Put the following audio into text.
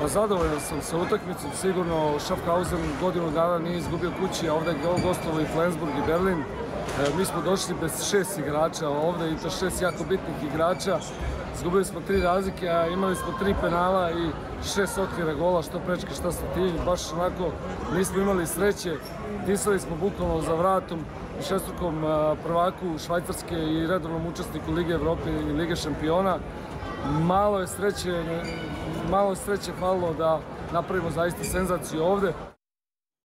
Pa zadovoljan sam sa utakmicom, sigurno Schaffhausen godinu dana nije izgubio kući, a ovde je gostovao i Flensburg i Berlin. E, mi smo došli bez šest igrača ovde i to šest jako bitnih igrača. Izgubili smo tri razlike, a imali smo tri penala i šest okvira gola, što prečke, šta stativi. Baš onako nismo imali sreće. Disali smo bukvalno za vratom šestrukom prvaku Švajcarske i redovnom učesniku Lige Evrope i Lige šampiona. Malo je sreće, malo sreće falilo da napravimo zaista senzaciju ovde.